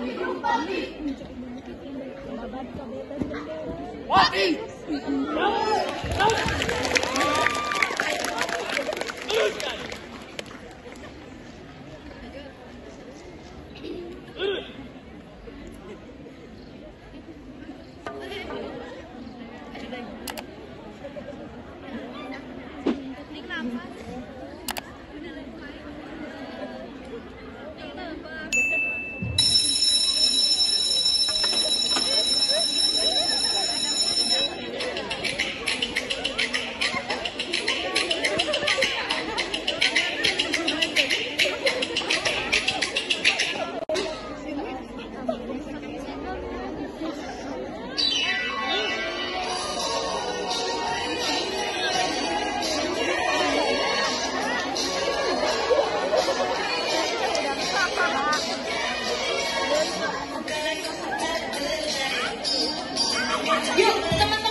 Mati! Teruskan! teman-teman